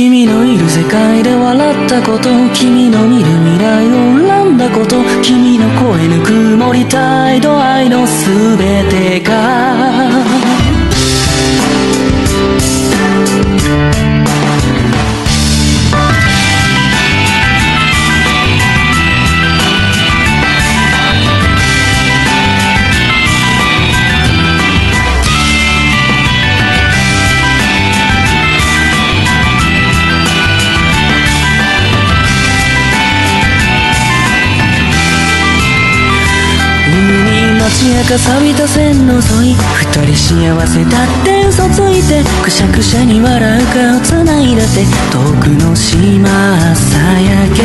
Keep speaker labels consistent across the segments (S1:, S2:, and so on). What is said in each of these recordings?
S1: 君のいる世界で笑ったこと君の見る未来を恨んだこと君の声ぬくもり態度愛の全てが艶か錆びた線の沿い二人幸せだって嘘ついてくしゃくしゃに笑う顔つないだって。遠くの島朝焼け。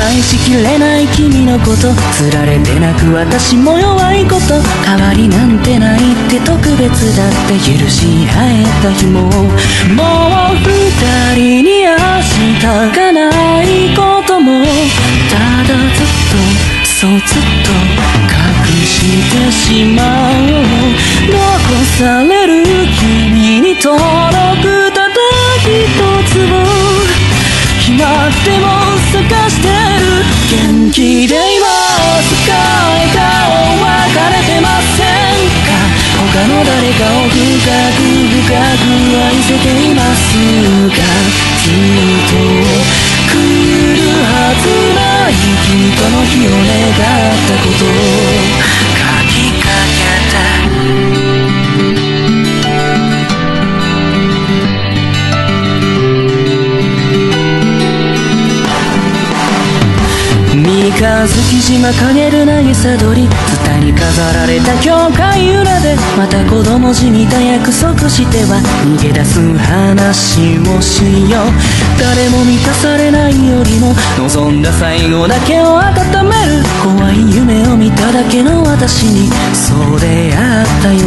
S1: 愛しきれない君のこと。つられて泣く私も弱いこと。代わりなんてないって特別だって。許し合えた日も。もう二人てしまう残される君に届くただ一つを決まっても探してる元気でいますか笑顔別れてませんか他の誰かを深く深く愛せています三日月島陰る渚鳥ツタに飾られた教会裏でまた子供じみた約束しては逃げ出す話をしよう。誰も満たされないよりも望んだ最後だけを温める。怖い夢を見ただけの私に。そうであったよ。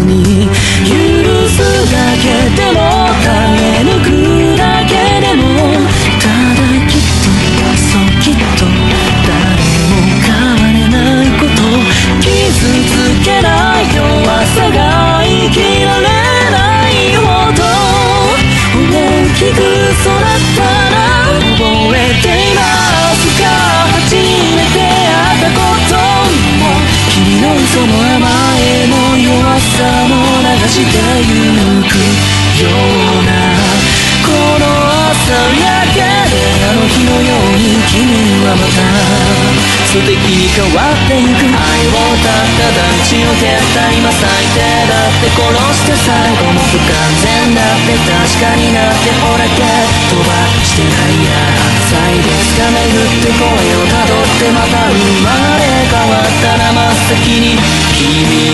S1: も流してゆくようなこの朝焼けであの日のように君はまた素敵に変わってゆく。愛をたった団地を蹴った今最低だって殺して最後も不完全だって確かになってほらけ飛ばしてないや。歳月が巡って声をたどってまた生まれ変わったら真っ先に君に会いに。